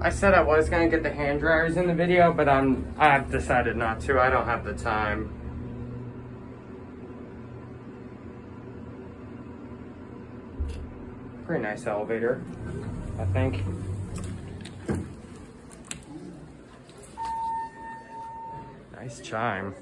I said I was gonna get the hand dryers in the video, but I'm I've decided not to. I don't have the time. Pretty nice elevator, I think. Nice chime.